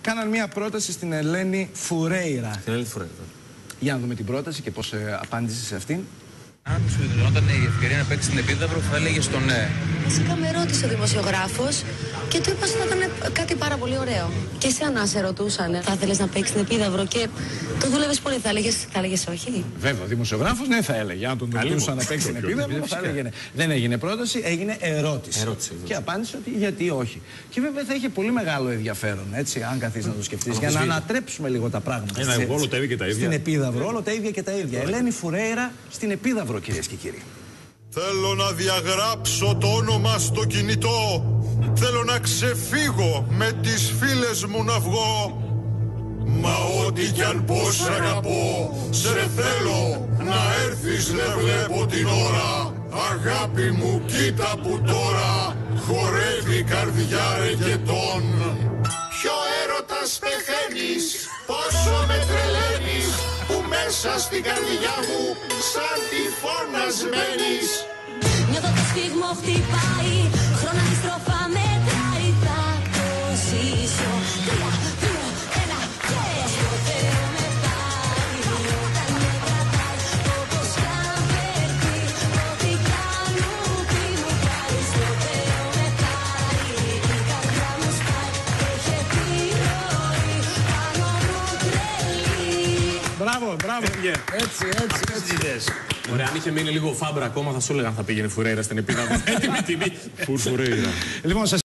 κάναν μια πρόταση στην Ελένη Φουρέιρα. Την Ελένη Φουρέιρα. Για να δούμε την πρόταση και πώς ε, απάντησε σε αυτήν. Αν σου δινόταν η ευκαιρία να παίξει την επίδαυρο, θα έλεγε στο ναι. Βασικά με ρώτησε ο δημοσιογράφος και του είπα ότι θα ήταν κάτι πάρα πολύ ωραίο. Και εσύ αν σε ρωτούσαν, θα ήθελε να παίξεις την επίδαυρο και το δούλευε πολύ, θα έλεγες θα έλεγες όχι; Βέβαια, ο δημοσιογράφος ναι θα έλεγε. Αν τον ρωτούσαν να παίξει την επίδαυρο, θα έλεγε ναι. Δεν έγινε πρόταση, έγινε ερώτηση. Ερώτηση, και απάντησε ότι γιατί όχι. Και βέβαια θα είχε πολύ μεγάλο ενδιαφέρον, έτσι, αν καθίσει να το σκεφτείς, για να ανατρέψουμε λίγο τα πράγματα. Ένα, στη- όλο τα ίδια και τα ίδια. Στην επίδαυρο, όλο τα ίδια και τα ίδια. Ελένη Φουρέιρα στην επίδαυρο, κυρίες και κύριοι. Θέλω να διαγράψω το όνομα στο κινητό. Θέλω να ξεφύγω με τις φίλες μου να βγω. Μα ό,τι κι αν πως σ' αγαπώ Σε θέλω να έρθεις δεν βλέπω την ώρα. Αγάπη μου κοίτα που τώρα Χορεύει η καρδιά ρεγετών Ποιο έρωτας πεθαίνεις Πόσο με τρελαίνεις Που μέσα στην καρδιά μου Σαν τυφώνας μένεις Νιώθω το σφίγμο χτυπάει Χρόνο αντιστροφά μετράει Θα το ζήσω Τρία, δύο, ένα και Στο Θεό με πάει Όταν με κρατάει Όπως καμπερτή Ό,τι κάνω τι μου πάει Στο Θεό με πάει Η καρδιά μου σπάει Έχει επιρροή. Πάνω μου τρελή Μπράβο, μπράβο. Έτσι, έτσι, έτσι. Ωραία, αν είχε μείνει λίγο φάμπρα ακόμα, θα σου έλεγα αν θα πήγαινε Φουρέιρα στην επίδαυρο. Έτοιμη τιμή. Φουρφουρέιρα. Λοιπόν, σας